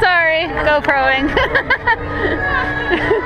Sorry, GoProing.